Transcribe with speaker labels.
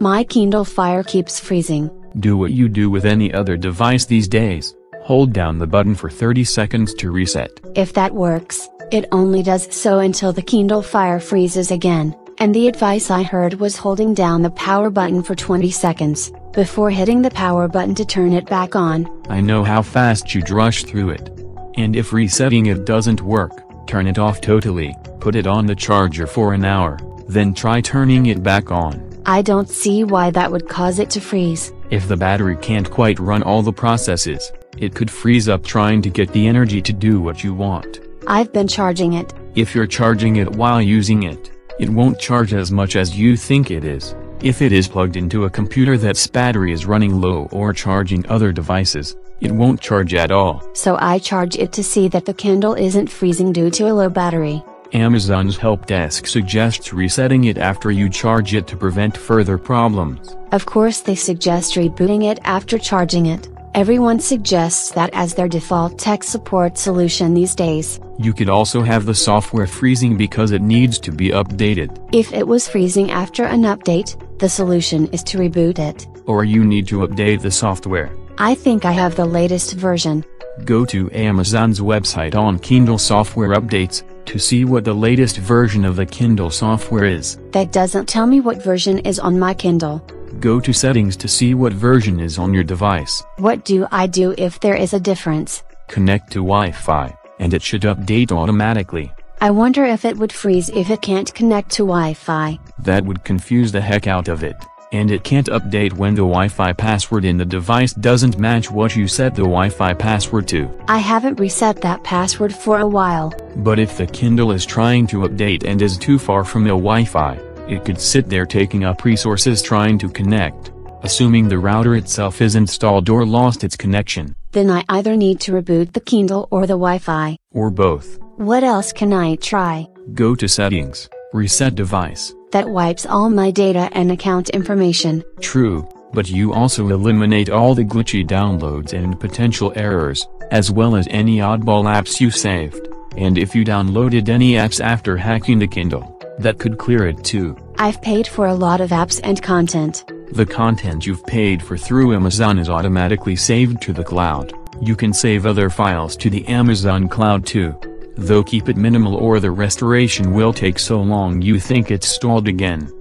Speaker 1: My Kindle Fire keeps freezing.
Speaker 2: Do what you do with any other device these days. Hold down the button for 30 seconds to reset.
Speaker 1: If that works, it only does so until the Kindle Fire freezes again, and the advice I heard was holding down the power button for 20 seconds, before hitting the power button to turn it back on.
Speaker 2: I know how fast you'd rush through it. And if resetting it doesn't work, turn it off totally, put it on the charger for an hour, then try turning it back on.
Speaker 1: I don't see why that would cause it to freeze.
Speaker 2: If the battery can't quite run all the processes, it could freeze up trying to get the energy to do what you want.
Speaker 1: I've been charging it.
Speaker 2: If you're charging it while using it, it won't charge as much as you think it is. If it is plugged into a computer that's battery is running low or charging other devices, it won't charge at all.
Speaker 1: So I charge it to see that the Kindle isn't freezing due to a low battery.
Speaker 2: Amazon's help desk suggests resetting it after you charge it to prevent further problems.
Speaker 1: Of course they suggest rebooting it after charging it. Everyone suggests that as their default tech support solution these days.
Speaker 2: You could also have the software freezing because it needs to be updated.
Speaker 1: If it was freezing after an update, the solution is to reboot it.
Speaker 2: Or you need to update the software.
Speaker 1: I think I have the latest version.
Speaker 2: Go to Amazon's website on Kindle software updates, to see what the latest version of the Kindle software is.
Speaker 1: That doesn't tell me what version is on my Kindle.
Speaker 2: Go to settings to see what version is on your device.
Speaker 1: What do I do if there is a difference?
Speaker 2: Connect to Wi-Fi, and it should update automatically.
Speaker 1: I wonder if it would freeze if it can't connect to Wi-Fi.
Speaker 2: That would confuse the heck out of it and it can't update when the Wi-Fi password in the device doesn't match what you set the Wi-Fi password to.
Speaker 1: I haven't reset that password for a while.
Speaker 2: But if the Kindle is trying to update and is too far from the Wi-Fi, it could sit there taking up resources trying to connect, assuming the router itself is installed or lost its connection.
Speaker 1: Then I either need to reboot the Kindle or the Wi-Fi.
Speaker 2: Or both.
Speaker 1: What else can I try?
Speaker 2: Go to Settings, Reset Device
Speaker 1: that wipes all my data and account information.
Speaker 2: True, but you also eliminate all the glitchy downloads and potential errors, as well as any oddball apps you saved. And if you downloaded any apps after hacking the Kindle, that could clear it too.
Speaker 1: I've paid for a lot of apps and content.
Speaker 2: The content you've paid for through Amazon is automatically saved to the cloud. You can save other files to the Amazon cloud too. Though keep it minimal or the restoration will take so long you think it's stalled again.